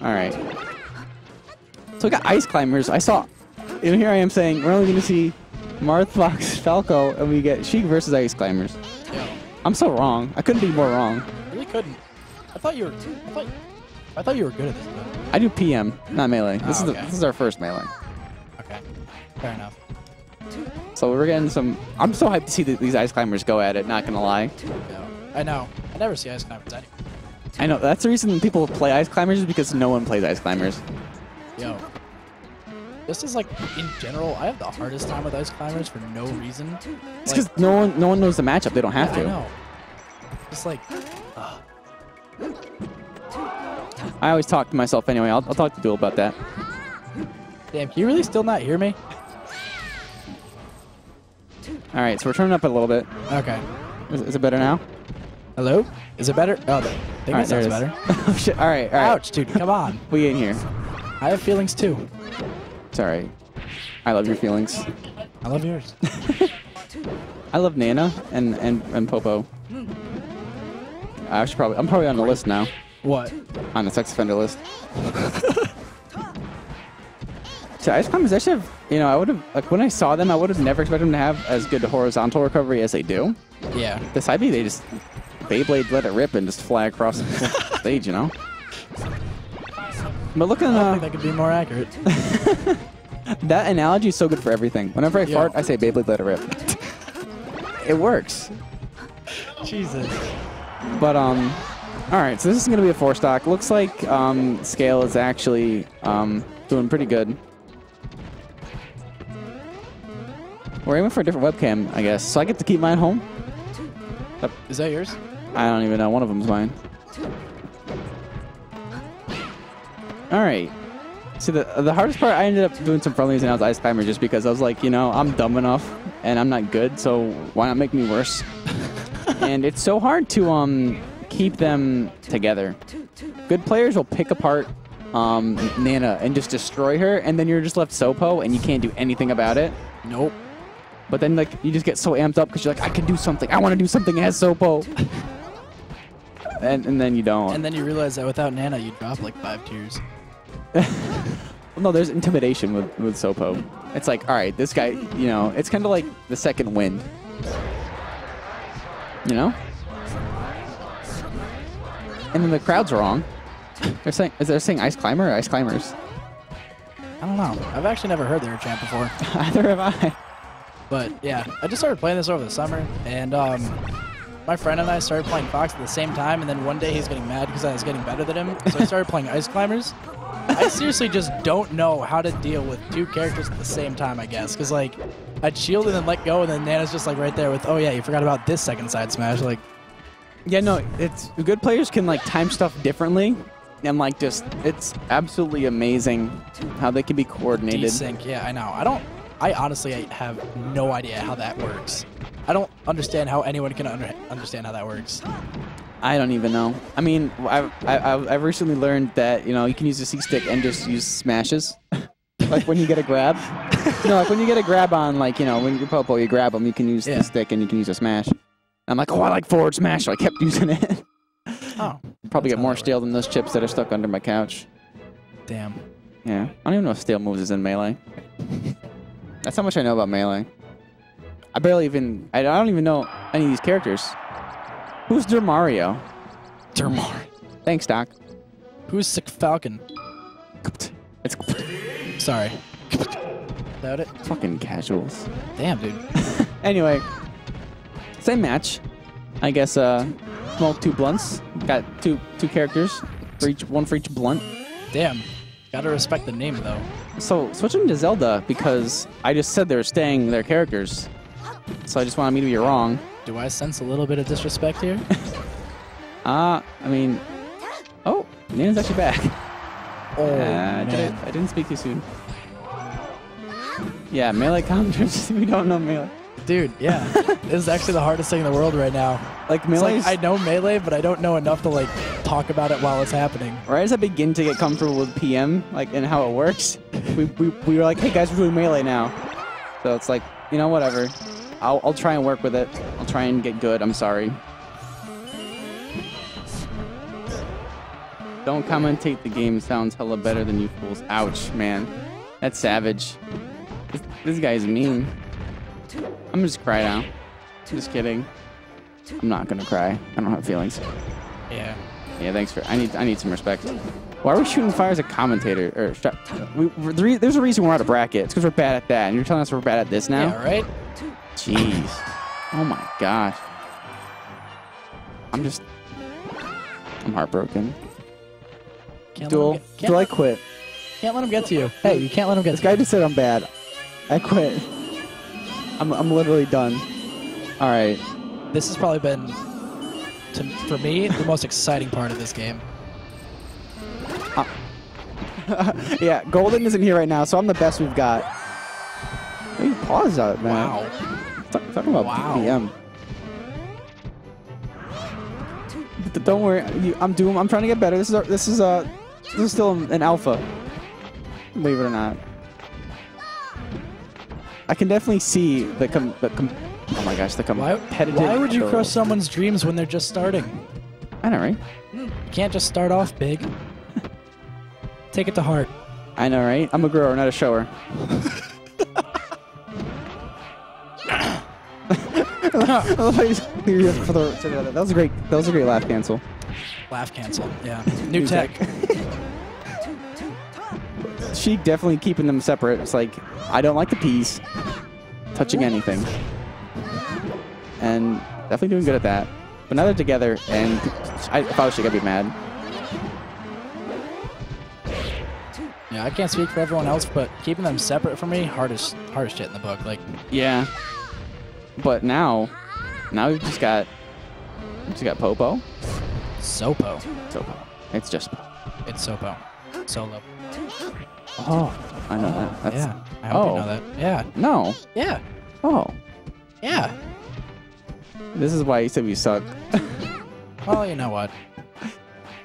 All right. So we got ice climbers. I saw, and here I am saying we're only going to see Marth, Fox, Falco, and we get Sheik versus ice climbers. Yeah. I'm so wrong. I couldn't be more wrong. Really couldn't. I thought you were. I thought, I thought you were good at this. Though. I do PM, not melee. This Oh, is the, this is our first melee. Okay. Fair enough. So we're getting some. I'm so hyped to see th- these ice climbers go at it. Not gonna lie. I know. I never see ice climbers anyway. I know that's the reason people play ice climbers is because no one plays ice climbers. Yo. This is like in general. I have the hardest time with ice climbers for no reason. It's Like, because no one no one knows the matchup. They don't have I to. know. It's like. ugh. I always talk to myself anyway. I'll, I'll talk to Duel about that. Damn, can you really still not hear me? All right, so we're turning up a little bit. Okay. Is, is it better now? Hello? Is it better? Oh, I think All right, sounds better. oh shit! All right, all right. Ouch, dude, come on. We in here. I have feelings too. It's all right. I love your feelings. I love yours. I love Nana and and and Popo. I should probably. I'm probably on the list now. What? On the sex offender list. so Ice Climbers should have, you know, I would have, like, when I saw them, I would have never expected them to have as good horizontal recovery as they do. Yeah. The side B, they just, Beyblade let it rip and just fly across the stage, you know? But look at I uh, think that could be more accurate. that analogy is so good for everything. Whenever I Yeah. fart, I say Beyblade let it rip. it works. Jesus. But um, all right. So this is gonna be a four stock. Looks like um, scale is actually um doing pretty good. We're aiming for a different webcam, I guess. So I get to keep mine home. Is that yours? I don't even know. One of them's mine. All right. See, the the hardest part, I ended up doing some friendlies and I was ice climber just because I was like, you know, I'm dumb enough and I'm not good, so why not make me worse? and it's so hard to um keep them together. Good players will pick apart um, Nana and just destroy her, and then you're just left Sopo and you can't do anything about it. Nope. But then like you just get so amped up because you're like, I can do something. I want to do something as Sopo. and and then you don't. And then you realize that without Nana, you drop like five tiers. Well, no, there's intimidation with, with Sopo. It's like, all right, this guy, you know, it's kind of like the second wind. You know? And then the crowd's wrong. They're saying, is they're saying ice climber or ice climbers? I don't know. I've actually never heard a champ before. Either have I. But yeah, I just started playing this over the summer, and um, my friend and I started playing Fox at the same time. And then one day he's getting mad because I was getting better than him, so I started playing Ice Climbers. I seriously just don't know how to deal with two characters at the same time. I guess because like I'd shield and then let go, and then Nana's just like right there with, oh yeah, you forgot about this second side smash. Like Yeah, no, it's good players can like time stuff differently. And like just, it's absolutely amazing how they can be coordinated. desync. Yeah, I know. I don't. I honestly have no idea how that works. I don't understand how anyone can under, understand how that works. I don't even know. I mean, I've, I've, I've recently learned that, you know, you can use the C stick and just use smashes. like when you get a grab. no, like when you get a grab on, like, you know, when you're Popo, you grab them, you can use Yeah. the stick and you can use a smash. I'm like, oh, I like forward smash, so I kept using it. Oh, Probably get more stale than those chips that are stuck under my couch. damn. Yeah. I don't even know if stale moves is in Melee. That's how much I know about Melee. I barely even, I don't even know any of these characters. Who's Dermario? Dermar. Thanks, Doc. Who's Sick Falcon? It's Sorry. Without it? fucking casuals. Damn, dude. Anyway, same match. I guess uh smoke two blunts. Got two two characters for each one for each blunt. Damn. Gotta respect the name, though. So switching to Zelda because I just said they were staying their characters. So I just wanted me to be wrong. Do I sense a little bit of disrespect here? Uh I mean Oh, Nana's actually back. Oh, Uh, did I, I didn't speak too soon. Yeah, melee counters. we don't know melee. Dude, yeah. this is actually the hardest thing in the world right now. Like melee. like, I know Melee, but I don't know enough to, like, talk about it while it's happening. right as I begin to get comfortable with PM, like and how it works, we, we, we were like, hey guys, we're doing melee now. So it's like, you know, whatever. I'll, I'll try and work with it. I'll try and get good. I'm sorry. Don't commentate the game sounds hella better than you fools. Ouch, man. That's savage. This, this guy's mean. I'm just cry now. Just kidding. I'm not gonna cry. I don't have feelings. Yeah. Yeah, thanks for. I need. I need some respect. Why are we shooting fire as a commentator? Or we, we're- the re- there's a reason we're out of bracket. It's because we're bad at that, and you're telling us we're bad at this now. Yeah, right? Jeez. Oh my gosh. I'm just. I'm heartbroken. Can't Duel. let him get, Do I quit? can't let him get to you. Hey, you can't let him get This to you. guy just said I'm bad. I quit. I'm, I'm literally done. All right. This has probably been, to, for me, the most exciting part of this game. Uh, yeah, Golden isn't here right now, so I'm the best we've got. Hey, pause that, man. Wow. Talk, talking about Wow. BPM. But don't worry, you, I'm doing. I'm trying to get better. This is our, this is uh this is still an alpha. Believe it or not. I can definitely see the com, the com oh my gosh the Why, competitive. why would you crush someone's dreams when they're just starting? I know, right? You can't just start off big. Take it to heart. I know, right? I'm a grower, not a shower. that was a great. That was a great laugh cancel. Laugh cancel. Yeah. New tech. She definitely keeping them separate. It's like I don't like the peas touching anything, and definitely doing good at that. But now they're together, and I, if I was she, I'd be mad. Yeah, I can't speak for everyone else, but keeping them separate from me, hardest hardest shit in the book. Like, Yeah. But now, now we've just got, we've just got Popo. Sopo. Sopo. It's just. It's Sopo. Solo. Oh, I know that. That's, yeah. I hope oh. you know oh. that. Yeah. No. Yeah. Oh, Yeah. this is why you said we suck. Well, you know what?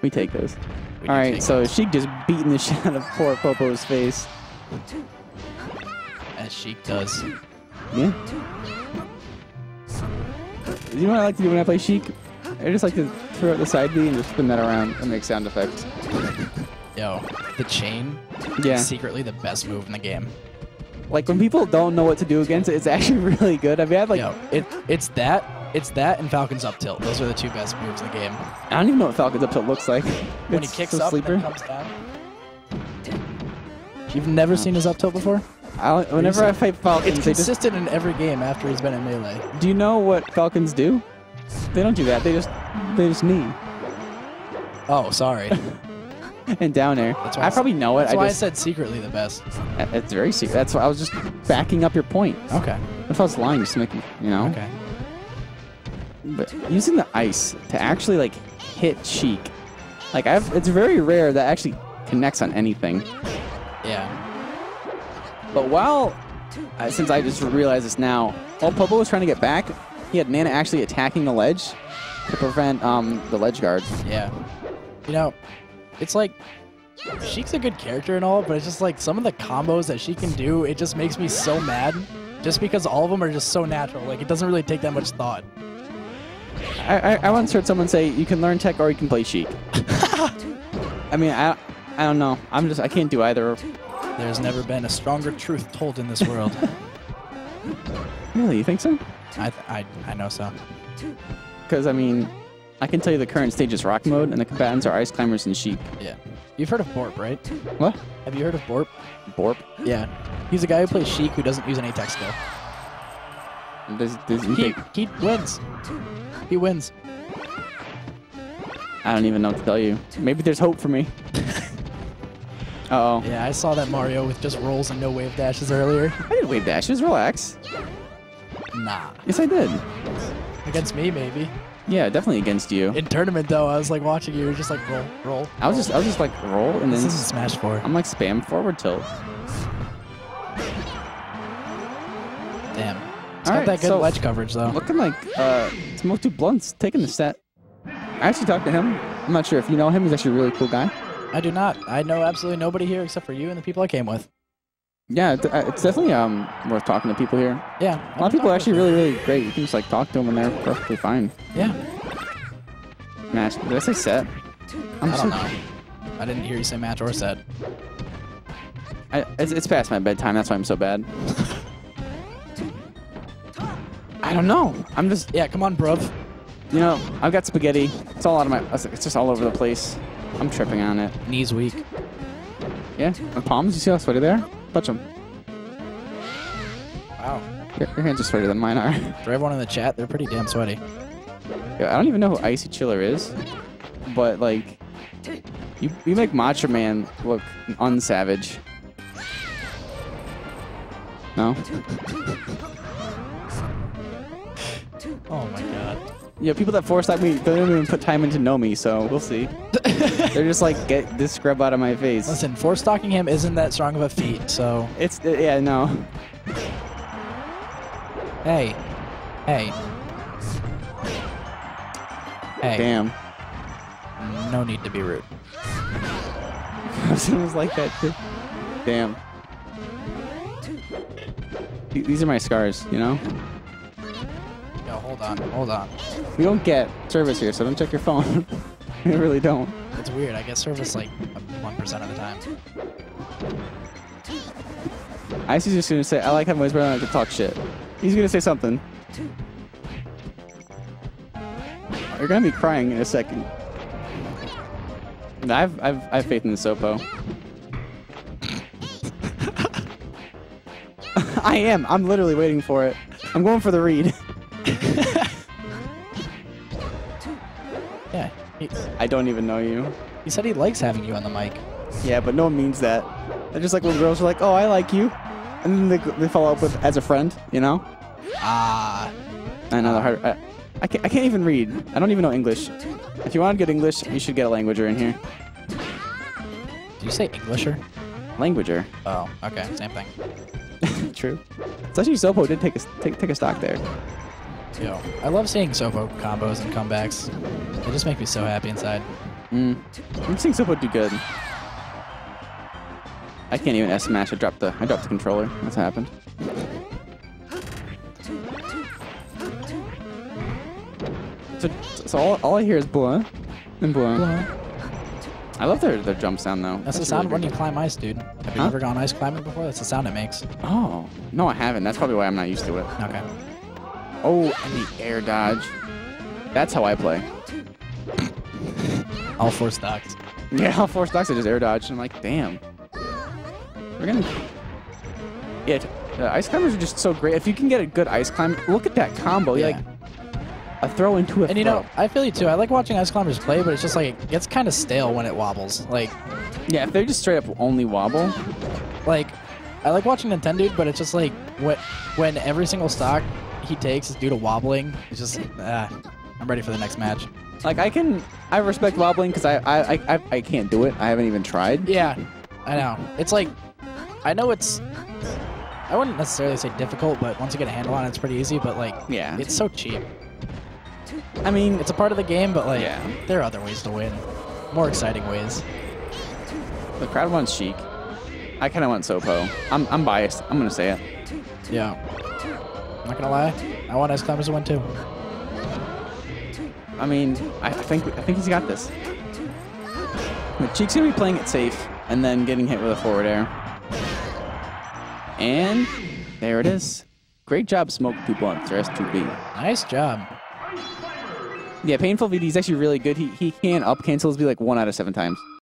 we take this. We All right, so she just beating the shit out of poor Popo's face. as Sheik does. Yeah. You know what I like to do when I play Sheik? I just like to throw out the side B and just spin that around and make sound effects. Yo, the chain. Yeah. Is secretly the best move in the game. Like when people don't know what to do against it, it's actually really good. I've had like Yo, it it's that it's that and Falcon's up tilt. Those are the two best moves in the game. I don't even know what Falcon's up tilt looks like. When he kicks so up sleeper. and comes down. You've never seen his up tilt before? I, whenever I fight Falcons, It's they just consistent in every game after he's been in melee. do you know what Falcons do? They don't do that. They just they just knee Oh, sorry. and down air. That's why I probably know it. That's I why just I said secretly the best. Uh, it's very secret. That's why I was just backing up your point. Okay. If I was lying, just to make you know. Okay. But using the ice to actually like hit Sheik, like I've it's very rare that actually connects on anything. Yeah. But while, uh, since I just realized this now, while Popo was trying to get back, he had Nana actually attacking the ledge to prevent um, the ledge guard. Yeah. You know, it's like Sheik's a good character and all, but it's just like some of the combos that she can do, it just makes me so mad. Just because all of them are just so natural. Like it doesn't really take that much thought. I, I, I once heard someone say you can learn tech or you can play Sheik. I mean, I, I don't know. I'm just I can't do either. There's never been a stronger truth told in this world. Really, you think so? I, I I know so. Because I mean, I can tell you the current stage is rock mode, and the combatants are ice climbers and Sheik. Yeah. You've heard of Borp, right? What? Have you heard of Borp? Borp? Yeah. He's a guy who plays Sheik who doesn't use any tech skill. Does, does he He, he wins. He wins. I don't even know what to tell you. Maybe there's hope for me. Uh oh. Yeah, I saw that Mario with just rolls and no wave dashes earlier. I didn't wave dash. dashes. Relax. Nah. Yes, I did. Against me, maybe. Yeah, definitely against you. In tournament, though, I was like watching you. You're just like roll, roll. I was just, I was just like roll, and This then isn't Smash 4. I'm like spam forward tilt. Damn. It's All got right, that good so- ledge coverage, though. Looking like uh, Smoke Two Blunts taking the set. I actually talked to him. I'm not sure if you know him. He's actually a really cool guy. I do not. I know absolutely nobody here except for you and the people I came with. Yeah, it- uh, it's definitely um worth talking to people here. Yeah. A lot of people are actually really, really great. You can just like talk to them and they're perfectly fine. Yeah. Match. Did I say set? I'm I don't know. I didn't hear you say match or set. I, it's, it's past my bedtime. That's why I'm so bad. I don't know. I'm just, Yeah, come on, bruv. you know, I've got spaghetti. It's all out of my. It's just all over the place. I'm tripping on it. Knees weak. Yeah, my palms. You see how sweaty they are? Touch them. Wow. Your, your hands are sweatier than mine are. For everyone in the chat, they're pretty damn sweaty. Yeah, I don't even know who Icy Chiller is, but like, you you make Macho Man look unsavage. No. Oh my god. Yeah, people that force like me, they don't even put time in to know me, so we'll see. They're just like, get this scrub out of my face. Listen, force stalking him isn't that strong of a feat, so It's uh, yeah, no. hey. Hey. Hey. Damn. No need to be rude. Someone's like that too. Damn. These are my scars, you know. Hold on, hold on. We don't get service here, so don't check your phone. we really don't. It's weird. I get service like 1% of the time. Icy's just gonna say, I like having Wiz, but I don't like to talk shit. He's gonna say something. You're gonna be crying in a second. I've, I've, I have faith in the Sopo. I am. I'm literally waiting for it. I'm going for the read. don't even know you. he said he likes having you on the mic. Yeah, but no one means that. They're just like when girls are like, "Oh, I like you," and then they, they follow up with "as a friend," you know. Ah. I know the hard. I, I can't. I can't even read. I don't even know English. If you want good English, you should get a languager in here. Did you say Englisher? Languager. Oh, okay. Same thing. True. It's actually Sopo did take a take take a stock there. Yo, I love seeing Sopo combos and comebacks. They just make me so happy inside. Mm. I'm seeing Sopo do good. I can't even S smash. I dropped the I dropped the controller. That's what happened. So, so all, all I hear is blah and blah. I love their, their jump sound though. That's the really sound when you climb ice, dude. Have you Huh? ever gone ice climbing before? That's the sound it makes. Oh no, I haven't. That's probably why I'm not used to it. Okay. Oh, and the air dodge. That's how I play. All four stocks. Yeah, all four stocks I just air dodged. I'm like, damn. We're gonna. Yeah, uh, ice climbers are just so great. If you can get a good ice climb, look at that combo. Yeah. Like a throw into a And you throw. know, I feel you too. I like watching ice climbers play, but it's just like it gets kind of stale when it wobbles. Like, yeah, if they just straight up only wobble, like I like watching Nintendude, but it's just like what when every single stock he takes is due to wobbling. It's just ah, I'm ready for the next match. like I can, I respect wobbling because I, I, I, I, I can't do it. I haven't even tried. Yeah, I know. It's like I know it's. I wouldn't necessarily say difficult, but once you get a handle on it, it's pretty easy. But like, Yeah. it's so cheap. I mean, It's a part of the game, but like, Yeah. there are other ways to win, more exciting ways. the crowd wants Sheik. I kind of want Sopo. I'm, I'm biased. I'm gonna say it. Yeah. I'm not gonna lie, I want Ice Climbers to win too. I mean, I think I think he's got this. But Sheik's gonna be playing it safe and then getting hit with a forward air. And there it is. Great job, Smoke Two Blunts, or S2B. Nice job. Yeah, Painful VD is actually really good. He, he can up cancels be like one out of seven times.